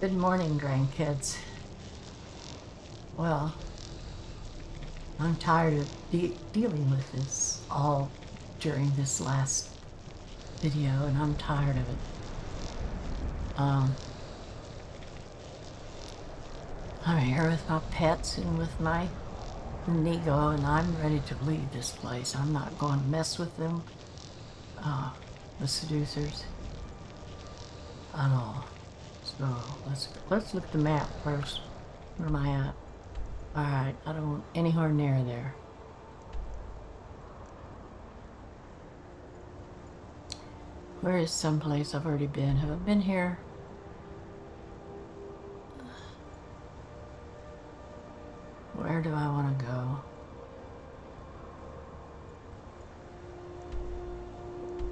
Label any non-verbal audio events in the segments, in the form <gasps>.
Good morning, grandkids. Well, I'm tired of de dealing with this all during this last video, and I'm tired of it. Um, I'm here with my pets and with my Nego, and I'm ready to leave this place. I'm not going to mess with them, uh, the seducers, at all. So let's let's look at the map first. Where am I at? Alright, I don't want anywhere near there. Where is someplace I've already been? Have I been here? Where do I want to go?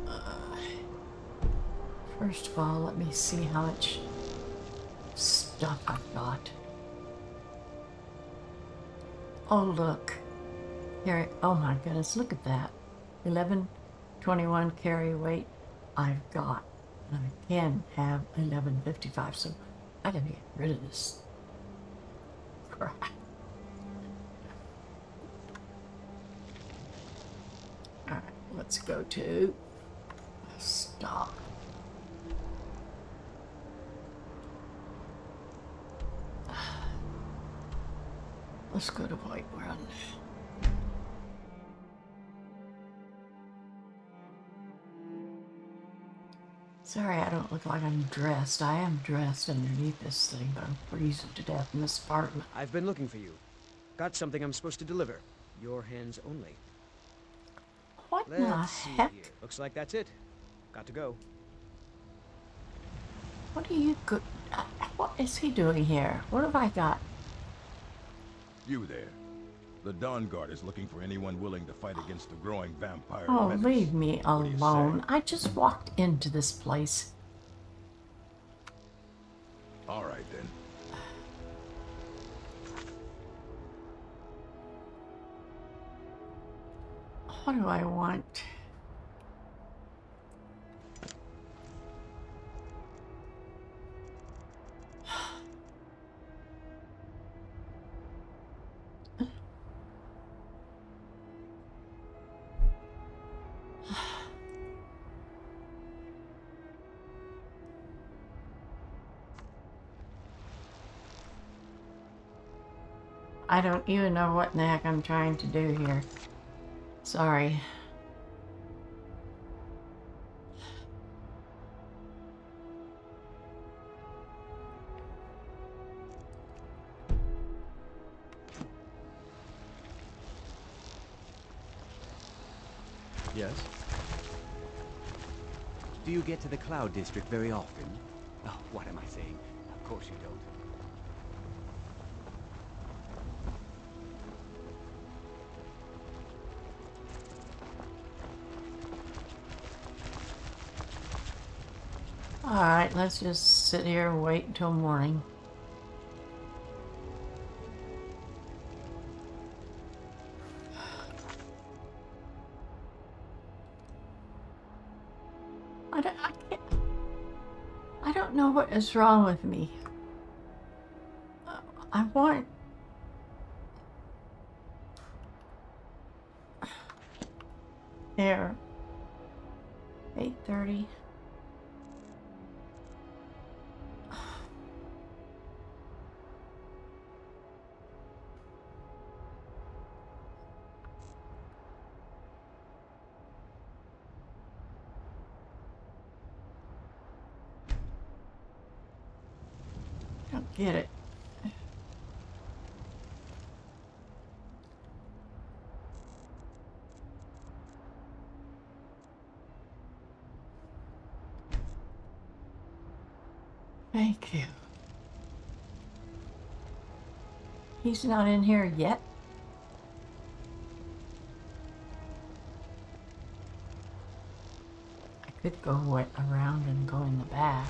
Uh, first of all, let me see how much stuff I've got. Oh, look. Here, oh my goodness, look at that. 11, 21 carry weight I've got. I can have 1155, so I gotta get rid of this <laughs> crap. Alright, let's go to stop. Let's go to Whiterun. Sorry I don't look like I'm dressed. I am dressed underneath this thing, but I'm freezing to death in this apartment. I've been looking for you. Got something I'm supposed to deliver. Your hands only. What Let's the heck? here. Looks like that's it. Got to go. What are you go- What is he doing here? What have I got? You there. The Dawnguard is looking for anyone willing to fight against the growing vampire Oh, menace. leave me What do you say? alone. I just walked into this place. All right, then. What do I want? I don't even know what in the heck I'm trying to do here. Sorry. Yes? Do you get to the Cloud District very often? Oh, what am I saying? Of course you don't. Alright, let's just sit here and wait until morning. I don't, I can't, I don't know what is wrong with me. I want... get it. Thank you. He's not in here yet. I could go around and go in the back.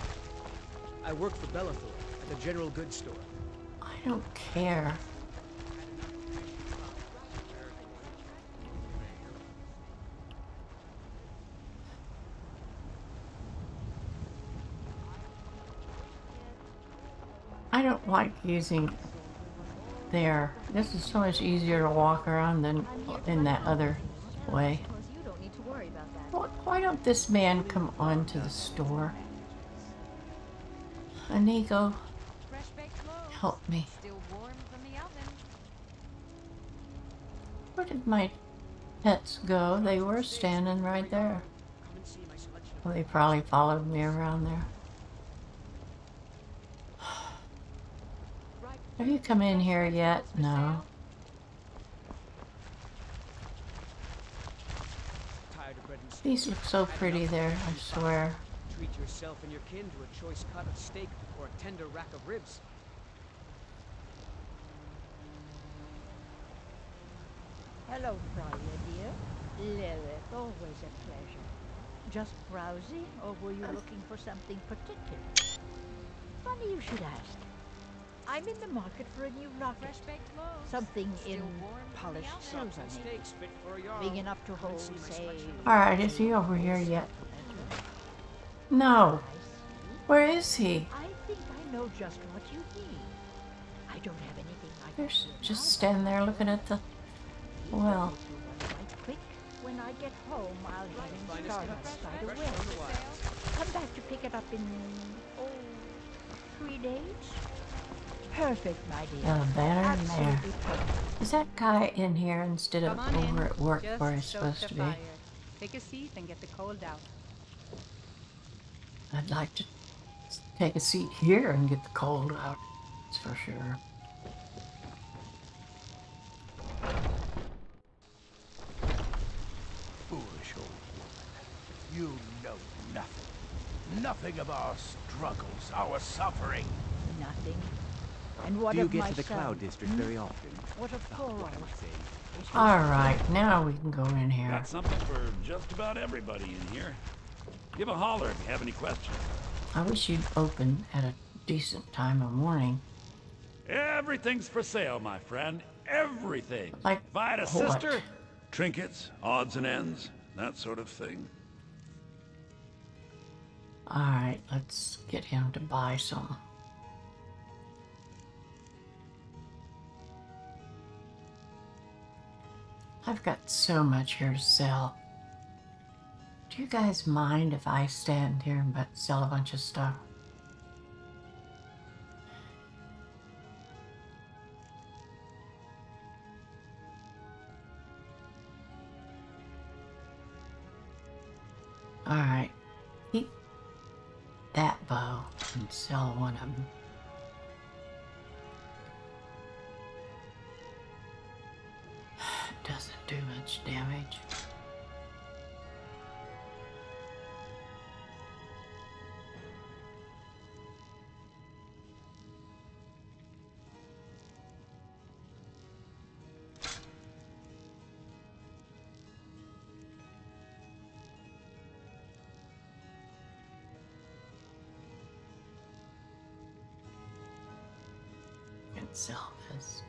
I work for Belethor at the General Goods Store. I don't care. I don't like using there. This is so much easier to walk around than in that other way. Why don't this man come on to the store? Inigo. Help me. Still warm from the oven. Where did my pets go? They were standing right there. Come and see my selection of Well, they probably followed me around there. Ripe Have you come in here yet? No. sale. tired of bread and steak. These look so pretty there, I swear. Treat yourself and your kin to a choice cut of steak or a tender rack of ribs. Hello, Frya, dear. Lilith, always a pleasure. Just browsing, or were you looking for something particular? Funny you should ask. I'm in the market for a new locket. Fresh. Something in warm from the polished silver, maybe. steaks fit for a yarn. Big enough to hold, say... Alright, is he over here yet? No. Where is he? I think I know just what you need. I don't have anything like They're that s- here just stand there looking at the well. If you want right quick, when I get home, I'll have him Finest start cut. away. the wild. Come back to pick it up in, oh, three days? Perfect, my dear. Got a banner in there. Absolutely perfect. Is that guy in here instead of Come over in. at work Just where he's supposed to be? Take a seat and get the cold out. I'd like to take a seat here and get the cold out. That's for sure. You know nothing. Nothing of our struggles, our suffering. Nothing. And what Do you of get my to the son? Cloud District Hmm? very often? What of Oh, poor what am old? I saying? All right, now we can go in here. Got something for just about everybody in here. Give a holler if you have any questions. I wish you'd open at a decent time of morning. Everything's for sale, my friend. Everything. Like if I had a what? sister, trinkets, odds and ends, that sort of thing. All right, let's get him to buy some. I've got so much here to sell. Do you guys mind if I stand here and but sell a bunch of stuff? All right, keep that bow and sell one of them. <sighs> Doesn't do much damage. Sell this.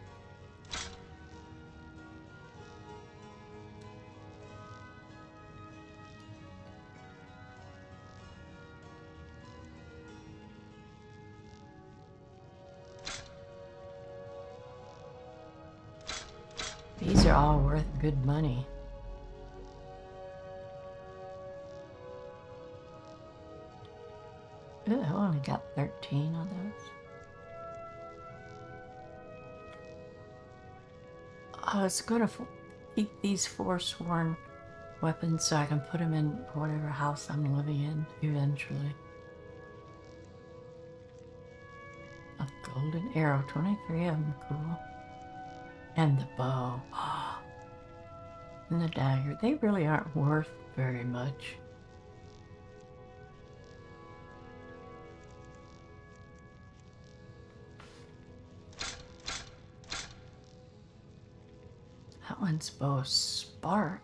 These are all worth good money. Ooh, I only got 13 of those. Was going to keep these forsworn weapons so I can put them in whatever house I'm living in eventually. A golden arrow, 23 of them, cool. And the bow. <gasps> and the dagger. They really aren't worth very much. That one's bow sparks.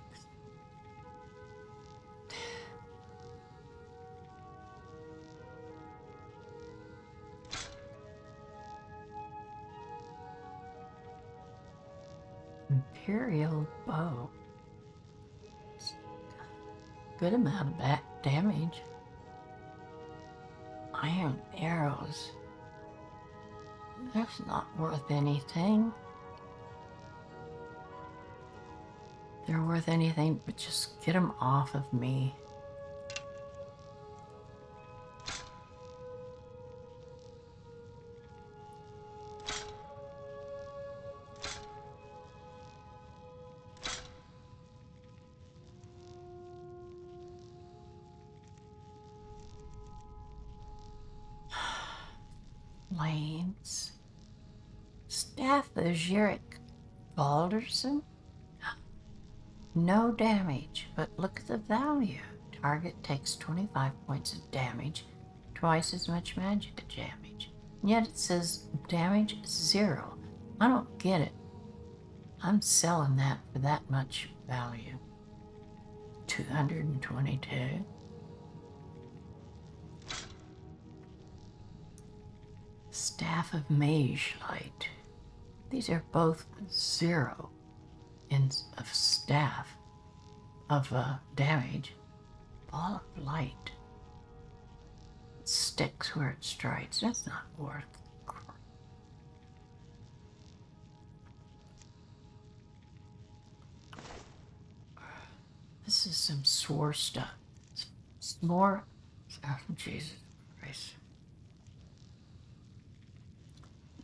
Imperial bow. Good amount of back damage. Iron arrows. That's not worth anything. They're worth anything, but just get them off of me. No damage, but look at the value. Target takes 25 points of damage, twice as much magic damage. And Yet it says damage zero. I don't get it. I'm selling that for that much value. 222. Staff of Mage Light. These are both zero in of staff of uh, damage. Ball of light. Sticks where it strikes. That's not worth. This is some swore stuff. It's more. Oh, Jesus Christ.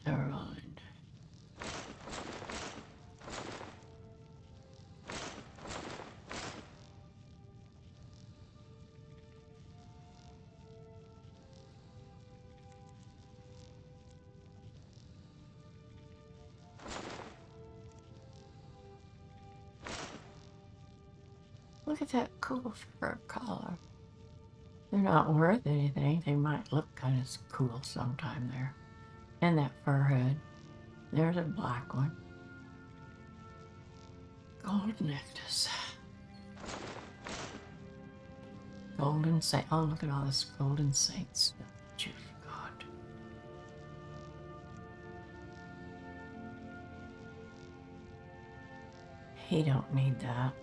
Never mind. That cool fur collar. They're not worth anything. They might look kind of cool sometime there. And that fur hood. There's a black one. Gold necklace. Golden saint. Oh, look at all this golden saints. you. He don't need that.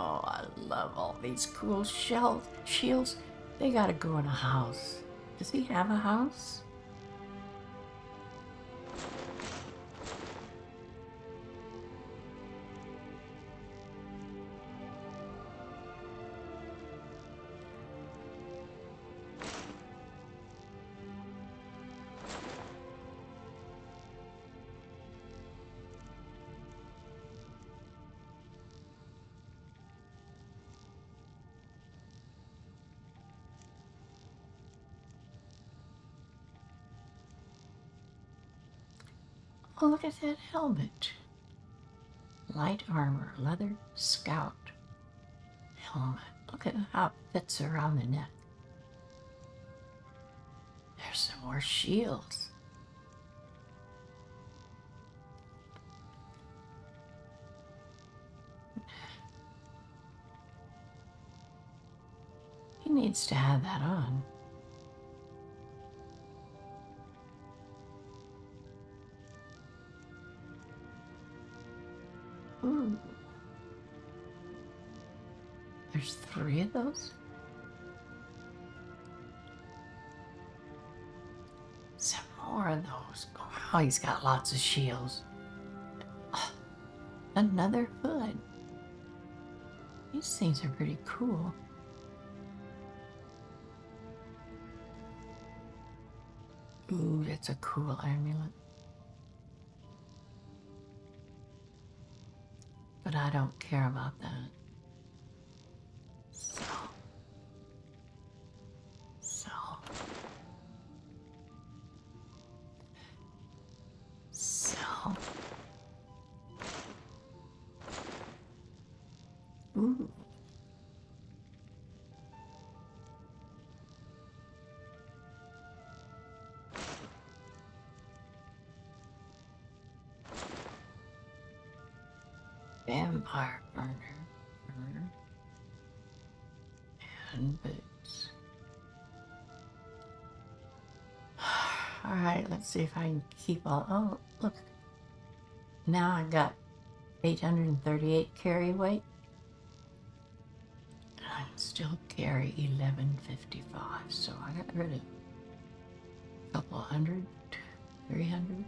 Oh, I love all these cool shells, shields. They gotta go in a house. Does he have a house? Oh, look at that helmet. Light armor, leather scout helmet. Look at how it fits around the neck. There's some more shields. He needs to have that on. There's three of those? Some more of those. Wow, he's got lots of shields. Another hood. These things are pretty cool. Ooh, that's a cool amulet. But I don't care about that. from burner. burner. and boots. <sighs> Alright, let's see if I can keep all... Oh, look. Now I got 838 carry weight. And I still carry 1155, so I got rid of a couple hundred, 300.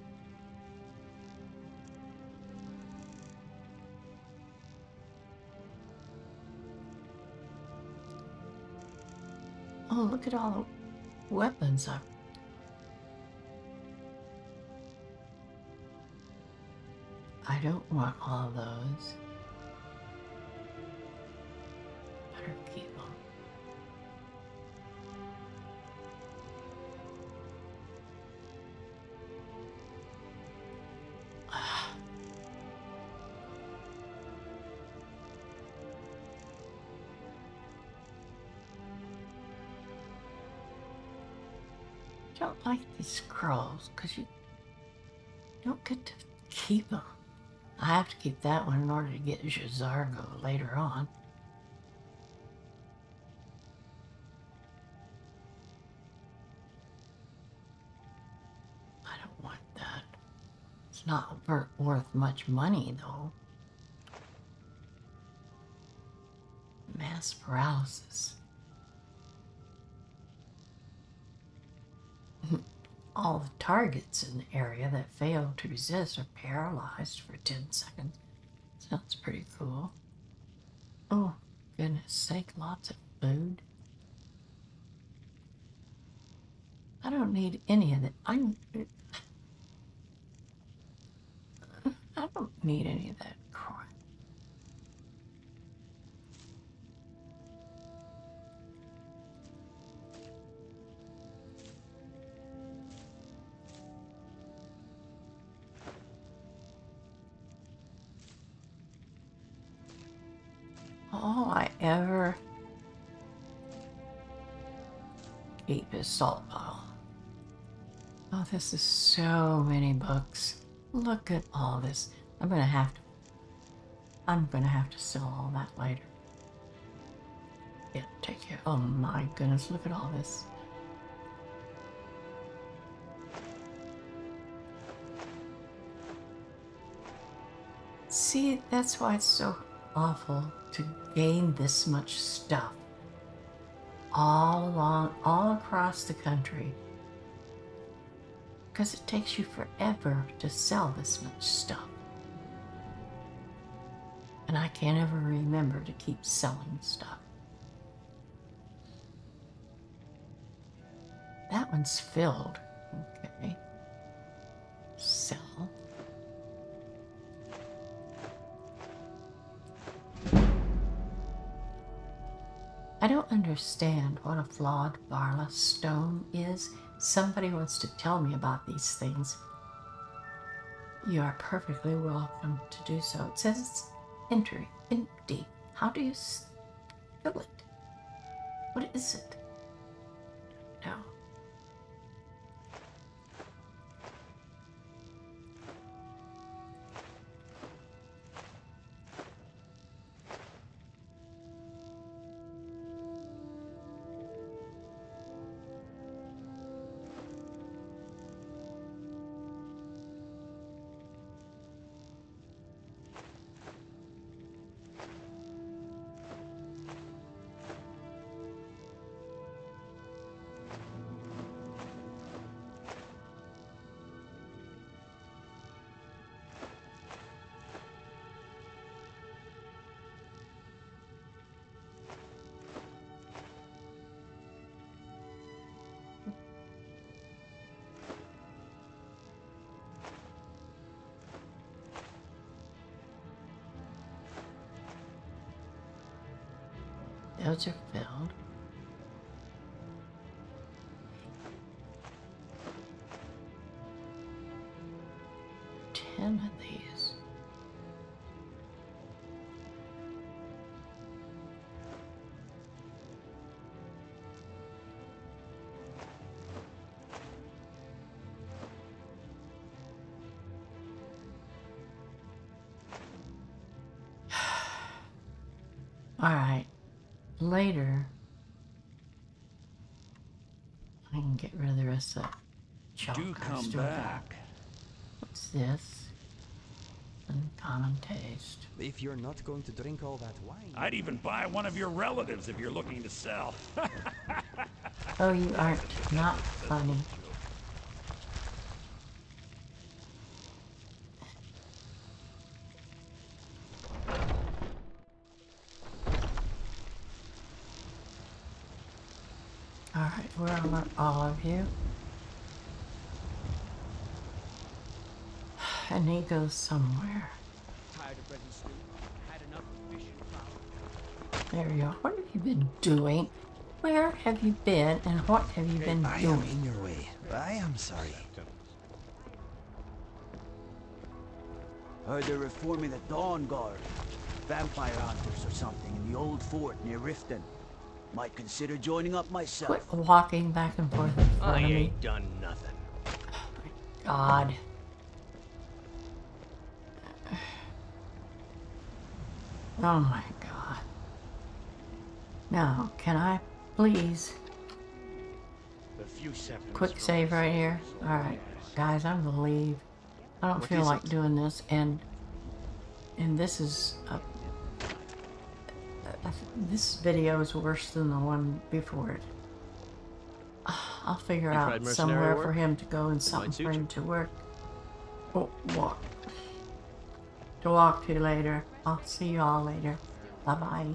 Oh, look at all the weapons I've I don't want all those. Don't like these scrolls because you don't get to keep them. I have to keep that one in order to get J'zargo later on. I don't want that. It's not worth much money, though. Mass paralysis. All the targets in the area that fail to resist are paralyzed for 10 seconds. Sounds pretty cool. Oh, goodness sake, lots of food. I don't need any of that. I'm. I don't need any of that All I ever keep is salt bottle. Oh, this is so many books. Look at all this. I'm gonna have to. I'm gonna have to sell all that later. Yeah, take care. Oh my goodness, look at all this. See, that's why it's so awful to gain this much stuff all along, all across the country. Because it takes you forever to sell this much stuff. And I can't ever remember to keep selling stuff. That one's filled. Okay. Sell. Understand what a flawed Barla stone is. Somebody wants to tell me about these things. You are perfectly welcome to do so. It says it's entry, empty. How do you fill it? What is it? Those are filled. Ten of these. <sighs> All right. Later, I can get rid of the rest of that chalk. Do I come still got. back. What's this? Uncommon taste. If you're not going to drink all that wine... I'd even buy one of your relatives if you're looking to sell. <laughs> Oh, you aren't. Not funny. Alright, where are all of you? <sighs> And he goes somewhere. Tired of bread and stew. Had enough of fish and fowl. There you are. What have you been doing? Where have you been and what have you been I am in your way. I am sorry. Heard they're reforming the Dawnguard. Vampire hunters or something in the old fort near Riften. Might consider joining up myself. Quit walking back and forth in front of me. done nothing. God. Oh my god. Now, can I please A few quick save right here? Alright, guys, I'm gonna leave. I don't What feel like it? doing this, and and this is a, I th- this video is worse than the one before it. I'll figure You out somewhere for him to go and something for him to work. Oh, walk. To walk to later. I'll see you all later. Bye bye.